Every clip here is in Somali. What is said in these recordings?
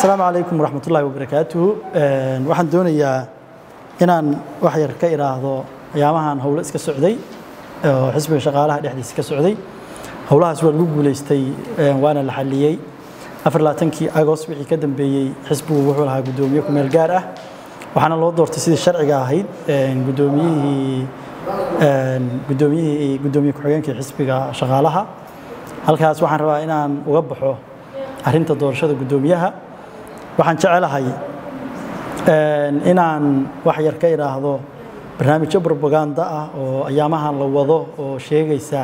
asalaamu calaykum waraxmatullaahi wabarakaatuhu waxaan doonayaa inaan wax yar ka idhaahdo ayaamahan howlo iska socday oo xisbiga shaqaalaha dhexdiisa ka socday. Howlahaas waa lagu guuleystay waana la xaliyey afarlaatankii agost wixii ka dambeeyey xisbigu wuxuu lahaa guddoomiye ku meel gaar ah. Waxaana loo doortay sidii sharciga ahayd guddoomiyihii guddoomiyihii guddoomiye ku-xigeenkii xisbiga shaqaalaha. Halkaas waxaan rabaa inaan uga baxo arrinta doorashada guddoomiyaha waxaan jecelahay inaan wax yar ka idhaahdo barnaamijyo propaganda ah oo ayaamahan la wado oo sheegaysa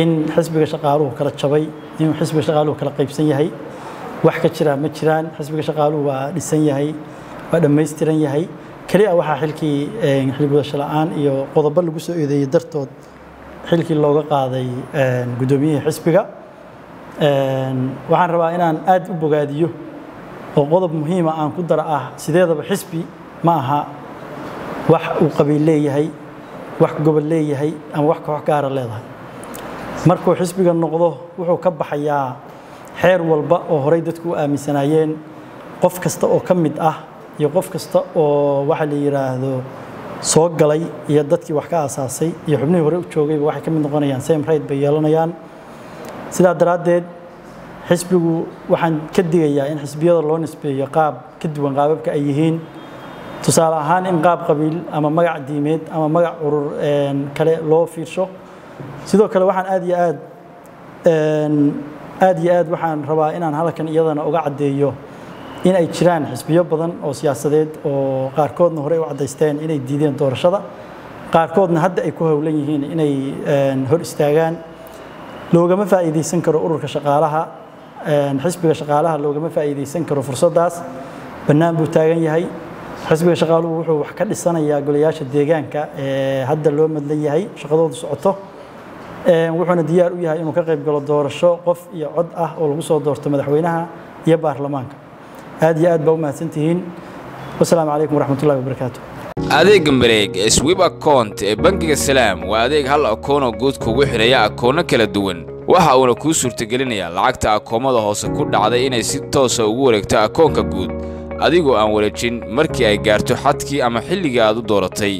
in xisbiga shaqaaluhu kala jabay in xisbiga shaqaaluhu kala qaybsan yahay. Wax ka jira ma jiraan xisbiga shaqaaluhu waa dhisan yahay waa dhammaystiran yahay. Keliya waxaa xilkii xilgudasho la'aan iyo qodobo lagu soo eedeeyey dartood xilkii looga qaaday guddoomiyihii xisbiga. Waxaan rabaa inaan aad u bogaadiyo oo qodob muhiima aan ku dara ah sideedaba xisbi ma aha wax uu qabiil leeyahay wax gobol leeyahay ama wax koox gaara leedahay. Markuu xisbiga noqdo wuxuu ka baxayaa xeer walba oo horey dadku u aaminsanaayeen. Qof kasta oo ka mid ah iyo qof kasta oo waxa la yidhaahdo soo galay iyo dadkii wax ka aasaasay iyo xubnihii hore u joogayba waxay ka mid noqonayaan same right bay yeelanayaan. Sidaa daraaddeed xisbigu waxaan ka digayaa in xisbiyada loo nisbeeyo qaab ka duwan qaababka ay yihiin. Tusaale ahaan in qaab qabiil ama magac diimeed ama magac urur kale loo fiirsho. Sidoo kale waxaan aad iyo aad aad iyo aad waxaan rabaa inaan halkan iyadana uga caddeeyo in ay jiraan xisbiyo badan oo siyaasadeed oo qaarkoodna horey u caddaysteen inay diideen doorashada. Qaarkoodna hadda ay ku howlan yihiin inay hor istaagaan. Loogama faa'iidaysan karo ururka shaqaalaha xisbiga shaqaalaha loogama faa'iidaysan karo fursaddaas bannaan buu taagan yahay. Xisbiga shaqaaluhu wuxuu wax ka dhisanayaa golayaasha deegaanka ee hadda loo madlan yahay shaqadoodu socoto. Wuxuuna diyaar u yahay inuu ka qayb galo doorasho qof iyo cod ah oo lagu soo doorto madaxweynaha iyo baarlamaanka. Aad iyo aad baa u mahadsantihiin wasalaamu calaykum waraxmatullahi wabarakaatu adeegga mareeg ee swib akount ee bangiga salaam waa adeeg hal akoonoo guud kugu xidhaya akoonno kala duwan waxa uuna kuu suurtagelinayaa lacagta akoomada hoose ku dhacday inay si toosa ugu wareegto akoonka guud adigoo aan wareejin markii ay gaarto xadkii ama xilligii aad u dooratay